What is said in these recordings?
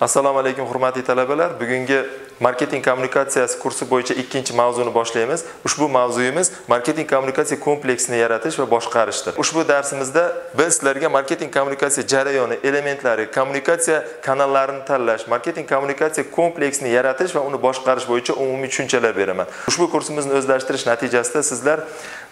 assalomu alaykum hurmatli talabalar. Bugungi marketing kommunikatsiyasi kursi bo'yicha ikkinchi mavzuni boshlaymiz. Ushbu mavzuyimiz marketing kommunikatsiya kompleksini yaratish va boshqarishdir. Ushbu darsimizda biz sizlarga marketing kommunikatsiya jarayoni elementlari kommunikatsiya kanallarini tanlash marketing kommunikatsiya kompleksini yaratish va uni boshqarish bo'yicha umumiy tushunchalar beraman. Ushbu kursimizni o'zlashtirish natijasida sizlar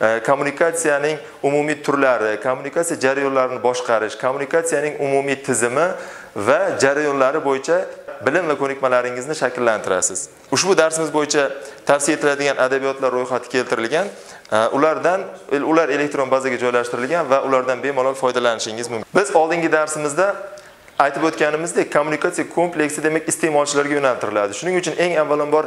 e, kommunikatsiyaning umumiy turlari kommunikatsiya jarayonlarini boshqarish kommunikatsiyaning umumiy tizimi va jarayonlari bo'yicha bilim va ko'nikmalaringizni shakllantirasiz. Ushbu darsimiz bo'yicha tavsiya etiladigan adabiyotlar ro'yxati keltirilgan e, ulardan ular elektron bazaga joylashtirilgan va ulardan bemalol foydalanishingiz mumkin. Biz oldingi darsimizda aytib o'tganimizdek kommunikatsiya kompleksi demak iste'molchilarga yo'naltiriladi. Shuning uchun eng avvalambor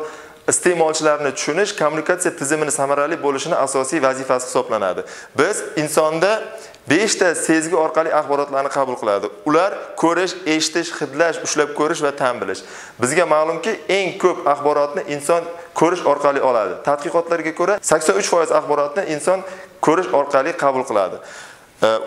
iste'molchilarni tushunish kommunikatsiya tizimini samarali bo'lishini asosiy vazifasi hisoblanadi. Biz insonda beshta sezgi orqali axborotlarni qabul qiladi. Ular ko'rish eshitish hidlash ushlab ko'rish va tan bilish. Bizga ma'lumki eng ko'p axborotni inson ko'rish orqali oladi. Tadqiqotlarga ko'ra 83% axborotni inson ko'rish orqali qabul qiladi.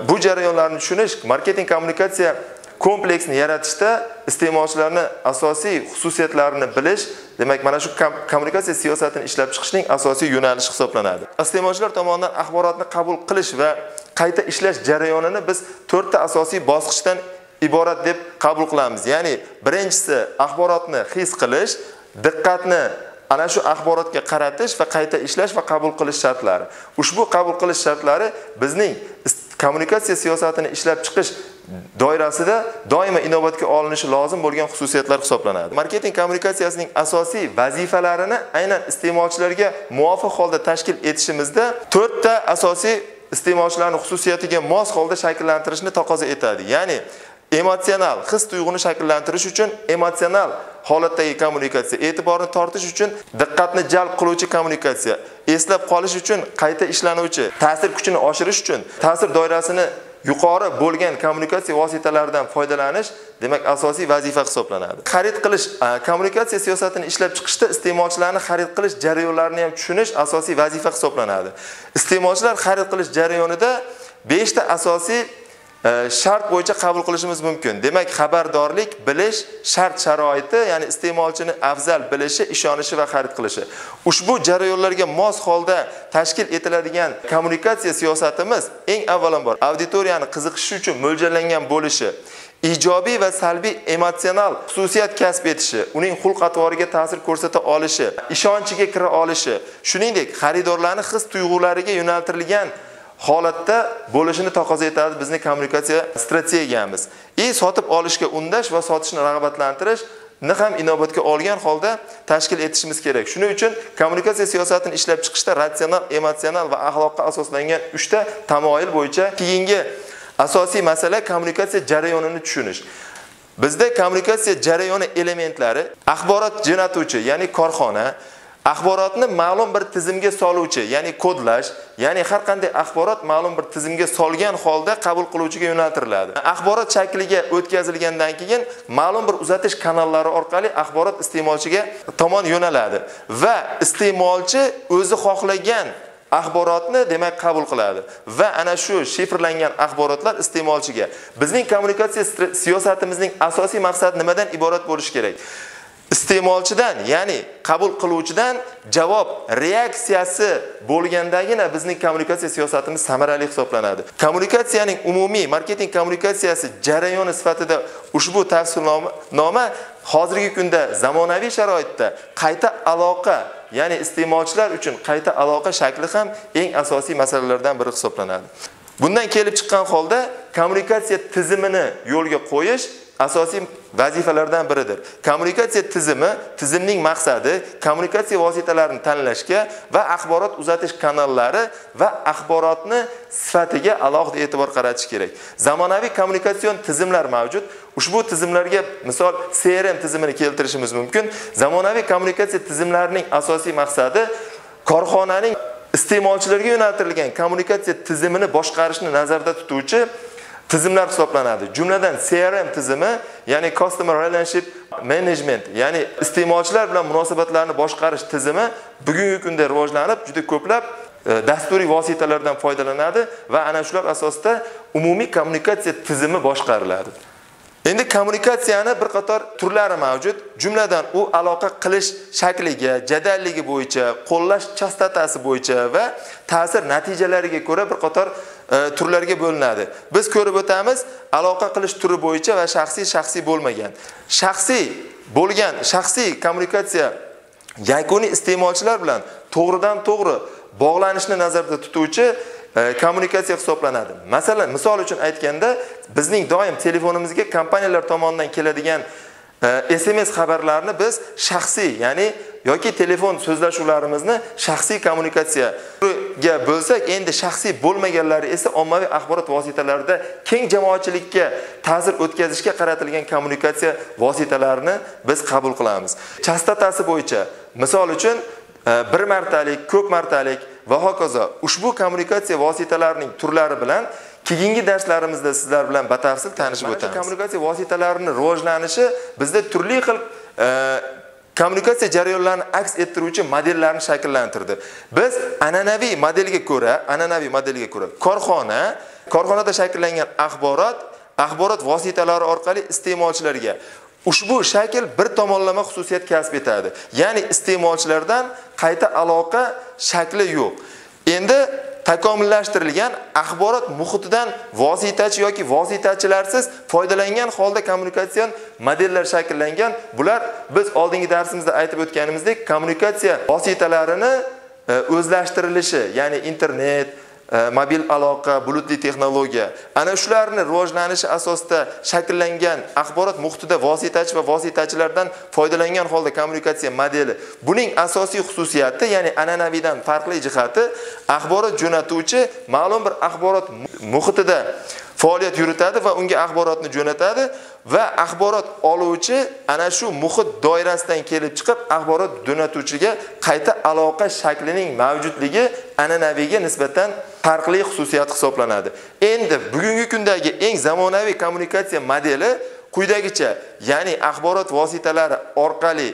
Bu jarayonlarni tushunish marketing kommunikatsiya kompleksni yaratishda iste'molchilarni asosiy xususiyatlarini bilish demak mana shu kommunikatsiya siyosatini ishlab chiqishning asosiy yo'nalishi hisoblanadi. Iste'molchilar tomonidan axborotni qabul qilish va qayta ishlash jarayonini biz to'rtta asosiy bosqichdan iborat deb qabul qilamiz. Ya'ni birinchisi axborotni his qilish diqqatni ana shu axborotga qaratish va qayta ishlash va qabul qilish shartlari. Ushbu qabul qilish shartlari bizning kommunikatsiya siyosatini ishlab chiqish doirasida doimo inobatga olinishi lozim bo'lgan xususiyatlar hisoblanadi. Marketing kommunikatsiyasining asosiy vazifalarini aynan iste'molchilarga muvofiq holda tashkil etishimizda to'rtta asosiy iste'molchilarni xususiyatiga mos holda shakllantirishni taqozo etadi. Ya'ni emotsional his tuyg'uni shakllantirish uchun emotsional holatdagi kommunikatsiya e'tiborni tortish uchun diqqatni jalb qiluvchi kommunikatsiya eslab qolish uchun qayta ishlanuvchi ta'sir kuchini oshirish uchun ta'sir doirasini yuqori bo'lgan kommunikatsiya vositalaridan foydalanish demak asosiy vazifa hisoblanadi. Xarid qilish kommunikatsiya siyosatini ishlab chiqishda iste'molchilarni xarid qilish jarayonlarini ham tushunish asosiy vazifa hisoblanadi. Iste'molchilar xarid qilish jarayonida 5 ta asosiy shart bo'yicha qabul qilishimiz mumkin. Demak xabardorlik bilish shart sharoiti ya'ni iste'molchini afzal bilishi ishonishi va xarid qilishi. Ushbu jarayonlarga mos holda tashkil etiladigan kommunikatsiya siyosatimiz eng avvalambor auditoriyani qiziqishi uchun mo'ljallangan bo'lishi ijobiy va salbiy emotsional xususiyat kasb etishi uning xulq atvoriga ta'sir ko'rsata olishi ishonchiga kira olishi shuningdek xaridorlarni his tuyg'ulariga yo'naltirilgan holatda bo'lishini taqozo etadi. Bizning kommunikatsiya strategiyamiz. И sotib olishga undash va sotishni rag'batlantirish ni ham inobatga olgan holda tashkil etishimiz kerak. Shuning uchun kommunikatsiya siyosatini ishlab chiqishda ratsional emotsional va axloqqa asoslangan uchta tamoyil bo'yicha keyingi asosiy masala kommunikatsiya jarayonini tushunish. Bizda kommunikatsiya jarayoni elementlari axborot jo'natuvchi ya'ni korxona axborotni ma'lum bir tizimga soluvchi ya'ni kodlash ya'ni har qanday axborot ma'lum bir tizimga solgan holda qabul qiluvchiga yo'naltiriladi. Axborot shakliga o'tkazilgandan keyin ma'lum bir uzatish kanallari orqali axborot iste'molchiga tomon yo'naladi va iste'molchi o'zi xohlagan axborotni demak qabul qiladi va ana shu shifrlangan axborotlar iste'molchiga. Bizning kommunikatsiya siyosatimizning asosiy maqsadi nimadan iborat bo'lishi kerak? Iste'molchidan ya'ni qabul qiluvchidan javob reaksiyasi bo'lgandagina bizning kommunikatsiya siyosatimiz samarali hisoblanadi. Kommunikatsiyaning umumiy marketing kommunikatsiyasi jarayoni sifatida ushbu tavsifnoma hozirgi kunda zamonaviy sharoitda qayta aloqa ya'ni iste'molchilar uchun qayta aloqa shakli ham eng asosiy masalalardan biri hisoblanadi. Bundan kelib chiqqan holda kommunikatsiya tizimini yo'lga qo'yish asosiy vazifalardan biridir. Kommunikatsiya tizimi tizimning maqsadi kommunikatsiya vositalarini tanlashga va axborot uzatish kanallari va axborotni sifatiga alohida e'tibor qaratish kerak. Zamonaviy kommunikatsion tizimlar mavjud. Ushbu tizimlarga misol crm tizimini keltirishimiz mumkin. Zamonaviy kommunikatsiya tizimlarining asosiy maqsadi korxonaning iste'molchilarga yo'naltirilgan kommunikatsiya tizimini boshqarishni nazarda tutuvchi tizimlar hisoblanadi. Jumladan crm tizimi ya'ni customer relationship management ya'ni iste'molchilar bilan munosabatlarni boshqarish tizimi bugungi kunda rivojlanib juda ko'plab e, dasturiy vositalardan foydalanadi va ana shular asosida umumiy kommunikatsiya tizimi boshqariladi. Endi kommunikatsiyani bir qator turlari mavjud. Jumladan u aloqa qilish shakliga jadalligi bo'yicha qo'llash chastotasi bo'yicha va ta'sir natijalariga ko'ra bir qator E, turlarga bo'linadi. Biz ko'rib o'tamiz aloqa qilish turi bo'yicha va shaxsiy shaxsiy bo'lmagan. Shaxsiy bo'lgan shaxsiy kommunikatsiya yakuniy iste'molchilar bilan to'g'ridan to'g'ri bog'lanishni nazarda tutuvchi e, kommunikatsiya hisoblanadi. Masalan misol uchun aytganda bizning doim telefonimizga kompaniyalar tomonidan keladigan e, sms xabarlarini xabarlarni biz shaxsiy ya'ni yoki telefon so'zlashuvlarimizni shaxsiy kommunikatsiyaga bo'lsak endi shaxsiy bo'lmaganlari esa ommaviy axborot vositalarida keng jamoatchilikka ta'sir o'tkazishga qaratilgan kommunikatsiya vositalarini biz qabul qilamiz. Chastotasi bo'yicha misol uchun e, bir martalik ko'p martalik va hokazo ushbu kommunikatsiya vositalarining turlari bilan keyingi darslarimizda sizlar bilan batafsil tanishib o'tamiz. kommunikatsiya vositalarini rivojlanishi bizda turli xil e, kommunikatsiya jarayonlarini aks ettiruvchi modellarni shakllantirdi. Biz an'anaviy modelga ko'ra an'anaviy modelga ko'ra korxona korxonada shakllangan axborot axborot vositalari orqali iste'molchilarga ushbu shakl bir tomonlama xususiyat kasb etadi. Ya'ni iste'molchilardan qayta aloqa shakli yo'q. Endi takomillashtirilgan axborot muhitidan vositachi yoki vositachilarsiz foydalangan holda kommunikatsion modellar shakllangan. Bular biz oldingi darsimizda aytib o'tganimizdek kommunikatsiya vositalarini e, o'zlashtirilishi ya'ni internet Э, mobil aloqa bulutli texnologiya. Ana shularni rivojlanishi asosida shakllangan axborot muhitida vositachi va vositachilardan foydalangan holda kommunikatsiya modeli. Buning asosiy xususiyati ya'ni an'anaviydan farqli jihati axborot jo'natuvchi ma'lum bir axborot muhitida faoliyat yuritadi va unga axborotni jo'natadi va axborot oluvchi ana shu muhit doirasidan kelib chiqib axborot jo'natuvchiga qayta aloqa shaklining mavjudligi an'anaviyga nisbatan farqli xususiyat hisoblanadi. Endi bugungi kundagi eng zamonaviy kommunikatsiya modeli quyidagicha ya'ni axborot vositalari orqali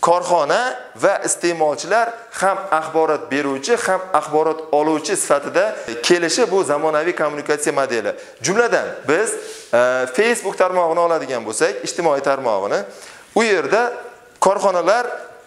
korxona va iste'molchilar ham axborot beruvchi ham axborot oluvchi sifatida kelishi bu zamonaviy kommunikatsiya modeli. Jumladan biz e, facebook tarmog'ini oladigan bo'lsak ijtimoiy tarmog'ini u yerda korxonalar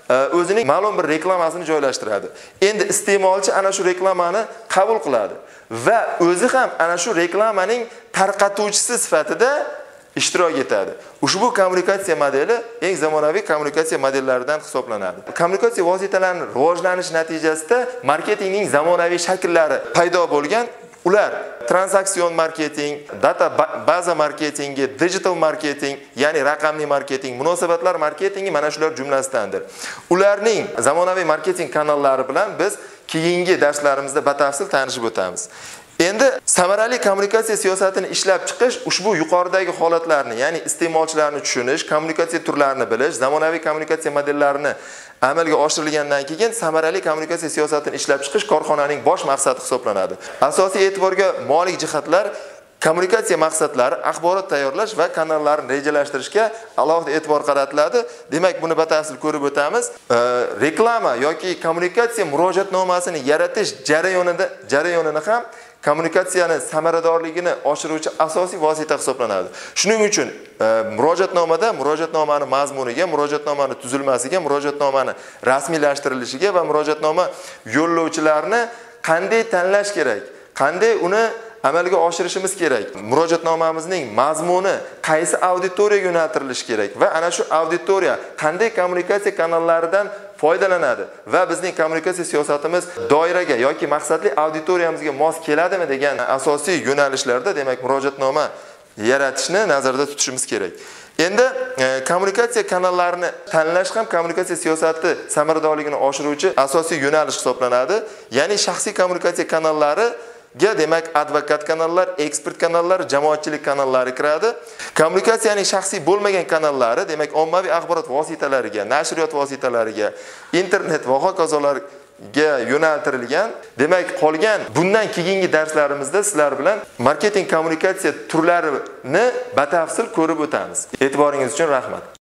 e, o'zining ma'lum bir reklamasini joylashtiradi. Endi iste'molchi ana shu reklamani qabul qiladi va o'zi ham ana shu reklamaning tarqatuvchisi sifatida ishtirok etadi. Ushbu kommunikatsiya modeli eng zamonaviy kommunikatsiya modellaridan hisoblanadi. Kommunikatsiya vositalarining rivojlanishi natijasida marketingning zamonaviy shakllari paydo bo'lgan ular transaksion marketing data baza marketingi digital marketing ya'ni raqamli marketing munosabatlar marketingi mana shular jumlasidandir. Ularning zamonaviy marketing kanallari bilan biz keyingi darslarimizda batafsil tanishib o'tamiz. Endi samarali kommunikatsiya siyosatini ishlab chiqish ushbu yuqoridagi holatlarni ya'ni iste'molchilarni tushunish kommunikatsiya turlarini bilish zamonaviy kommunikatsiya modellarini amalga oshirilgandan keyin samarali kommunikatsiya siyosatini ishlab chiqish korxonaning bosh maqsadi hisoblanadi. Asosiy e'tiborga molik jihatlar kommunikatsiya maqsadlari axborot tayyorlash va kanallarni rejalashtirishga alohida e'tibor qaratiladi. Demak buni batafsil ko'rib o'tamiz. Reklama yoki kommunikatsiya murojaatnomasini yaratish jarayonida jarayonini ham kommunikatsiyani samaradorligini oshiruvchi asosiy vosita hisoblanadi. Shuning uchun e, murojaatnomada murojaatnomani mazmuniga murojaatnomani tuzilmasiga murojaatnomani rasmiylashtirilishiga va murojaatnoma yo'llovchilarni qanday tanlash kerak qanday uni amalga oshirishimiz kerak. Murojaatnomamizning mazmuni qaysi auditoriyaga yo'naltirilishi kerak va ana shu auditoriya qanday kommunikatsiya kanallaridan foydalanadi va bizning kommunikatsiya siyosatimiz doiraga yoki maqsadli auditoriyamizga mos keladimi degan asosiy yo'nalishlarda demak murojaatnoma yaratishni nazarda tutishimiz kerak. Endi e, kommunikatsiya kanallarini tanlash ham kommunikatsiya siyosati samaradorligini oshiruvchi asosiy yo'nalish hisoblanadi. Ya'ni shaxsiy kommunikatsiya kanallari ga demak advokat kanallar ekspert kanallar jamoatchilik kanallari kiradi. Kommunikatsiyaning shaxsiy bo'lmagan kanallari demak ommaviy axborot vositalariga nashriyot vositalariga internet va hokazolarga yo'naltirilgan demak qolgan bundan keyingi darslarimizda sizlar bilan marketing kommunikatsiya turlarini batafsil ko'rib o'tamiz. E'tiboringiz uchun rahmat.